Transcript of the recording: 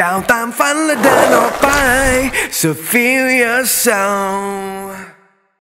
ก้าวตามฝันและเดินออกไป so feel your soul